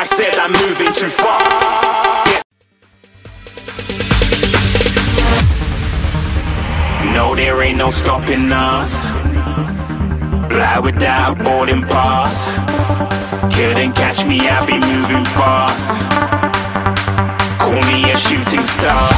I said I'm moving too far. No, there ain't no stopping us. Fly without boarding pass. Couldn't catch me, I'll be moving fast. Call me a shooting star.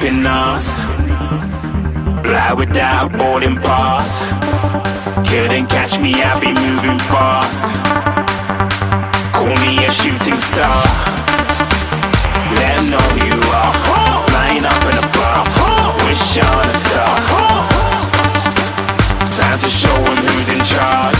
Stopping us. Fly without boarding pass. Couldn't catch me, I be moving fast. Call me a shooting star. Let 'em know who you are. Flying up in a bar. Wish on a star. Time to show 'em who's in charge.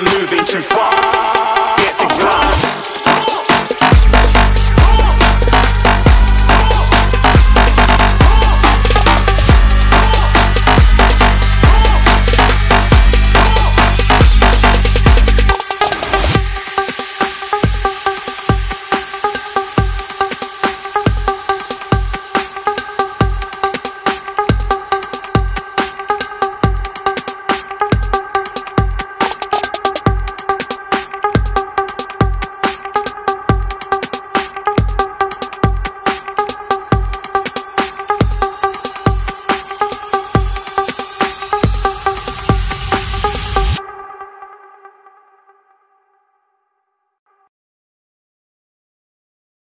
Moving too far.